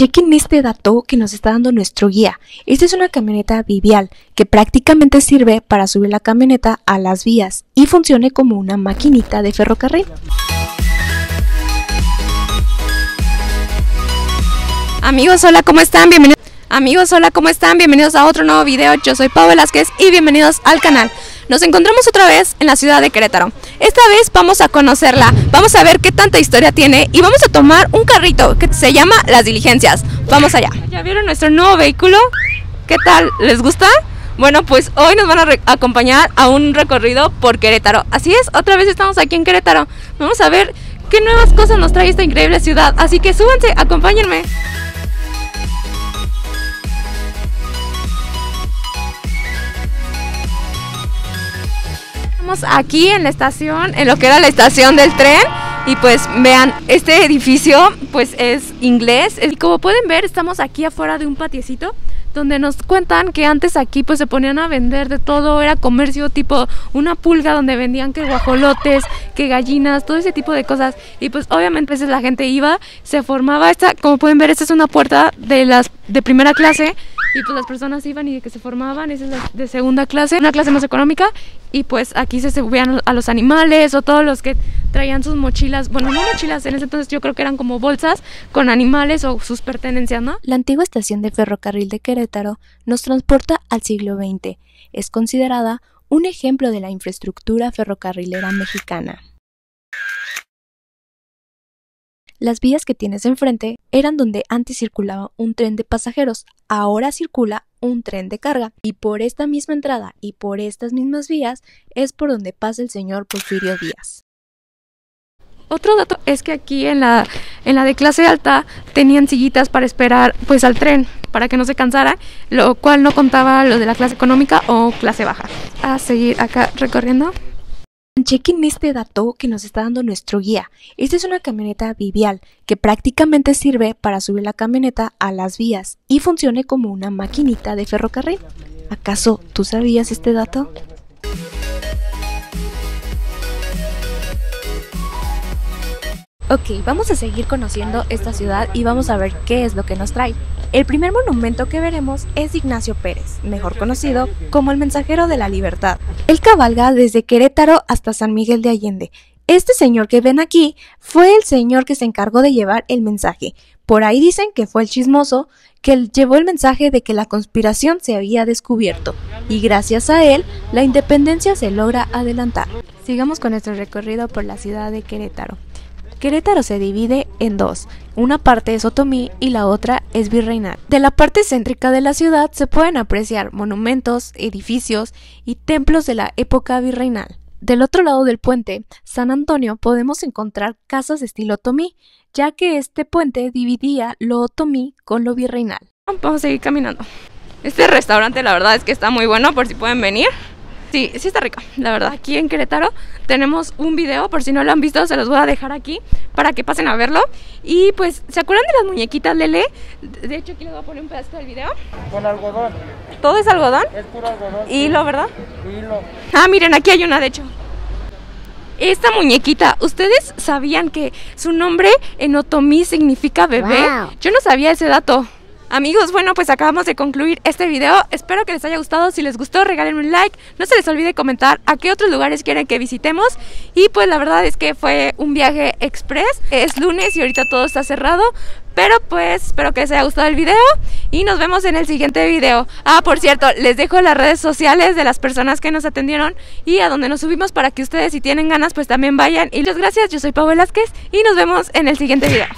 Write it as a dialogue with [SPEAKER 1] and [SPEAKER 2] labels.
[SPEAKER 1] Chequen este dato que nos está dando nuestro guía. Esta es una camioneta bivial que prácticamente sirve para subir la camioneta a las vías y funcione como una maquinita de ferrocarril.
[SPEAKER 2] Amigos, hola, ¿cómo están? Bienvenidos. Amigos, hola, ¿cómo están? Bienvenidos a otro nuevo video. Yo soy Pau Velázquez y bienvenidos al canal. Nos encontramos otra vez en la ciudad de Querétaro. Esta vez vamos a conocerla, vamos a ver qué tanta historia tiene y vamos a tomar un carrito que se llama Las Diligencias. Vamos allá. ¿Ya vieron nuestro nuevo vehículo? ¿Qué tal? ¿Les gusta? Bueno, pues hoy nos van a acompañar a un recorrido por Querétaro. Así es, otra vez estamos aquí en Querétaro. Vamos a ver qué nuevas cosas nos trae esta increíble ciudad. Así que súbanse, acompáñenme. Estamos aquí en la estación, en lo que era la estación del tren. Y pues vean, este edificio pues es inglés. Y como pueden ver, estamos aquí afuera de un patiecito donde nos cuentan que antes aquí pues se ponían a vender de todo, era comercio tipo una pulga donde vendían que guajolotes, que gallinas, todo ese tipo de cosas. Y pues obviamente veces la gente iba, se formaba esta, como pueden ver, esta es una puerta de las de primera clase y pues las personas iban y que se formaban, esa es la de segunda clase, una clase más económica y pues aquí se subían a los animales o todos los que traían sus mochilas, bueno, no mochilas, en ese entonces yo creo que eran como bolsas con animales o sus pertenencias, ¿no?
[SPEAKER 1] La antigua estación de ferrocarril de Querétaro nos transporta al siglo XX. Es considerada un ejemplo de la infraestructura ferrocarrilera mexicana. Las vías que tienes enfrente eran donde antes circulaba un tren de pasajeros, ahora circula un tren de carga y por esta misma entrada y por estas mismas vías es por donde pasa el señor Porfirio Díaz.
[SPEAKER 2] Otro dato es que aquí en la, en la de clase alta tenían sillitas para esperar pues al tren para que no se cansara, lo cual no contaba lo de la clase económica o clase baja. A seguir acá recorriendo.
[SPEAKER 1] Chequen este dato que nos está dando nuestro guía. Esta es una camioneta bivial que prácticamente sirve para subir la camioneta a las vías y funcione como una maquinita de ferrocarril. ¿Acaso tú sabías este dato? Ok, vamos a seguir conociendo esta ciudad y vamos a ver qué es lo que nos trae. El primer monumento que veremos es Ignacio Pérez, mejor conocido como el mensajero de la libertad. Él cabalga desde Querétaro hasta San Miguel de Allende. Este señor que ven aquí fue el señor que se encargó de llevar el mensaje. Por ahí dicen que fue el chismoso que llevó el mensaje de que la conspiración se había descubierto y gracias a él la independencia se logra adelantar. Sigamos con nuestro recorrido por la ciudad de Querétaro. Querétaro se divide en dos, una parte es otomí y la otra es virreinal. De la parte céntrica de la ciudad se pueden apreciar monumentos, edificios y templos de la época virreinal. Del otro lado del puente, San Antonio, podemos encontrar casas de estilo otomí, ya que este puente dividía lo otomí con lo virreinal.
[SPEAKER 2] Vamos a seguir caminando. Este restaurante la verdad es que está muy bueno por si pueden venir. Sí, sí está rico, la verdad. Aquí en Querétaro tenemos un video, por si no lo han visto, se los voy a dejar aquí para que pasen a verlo. Y pues, ¿se acuerdan de las muñequitas Lele? De hecho, aquí les voy a poner un pedacito del video.
[SPEAKER 3] Con algodón.
[SPEAKER 2] ¿Todo es algodón?
[SPEAKER 3] Es puro algodón.
[SPEAKER 2] Hilo, ¿verdad?
[SPEAKER 3] Hilo.
[SPEAKER 2] Ah, miren, aquí hay una, de hecho. Esta muñequita, ¿ustedes sabían que su nombre en otomí significa bebé? Yo no sabía ese dato. Amigos, bueno, pues acabamos de concluir este video. Espero que les haya gustado. Si les gustó, regálenme un like. No se les olvide comentar a qué otros lugares quieren que visitemos. Y pues la verdad es que fue un viaje express. Es lunes y ahorita todo está cerrado. Pero pues espero que les haya gustado el video y nos vemos en el siguiente video. Ah, por cierto, les dejo las redes sociales de las personas que nos atendieron y a donde nos subimos para que ustedes si tienen ganas pues también vayan. Y muchas gracias, yo soy Pau Velázquez y nos vemos en el siguiente video.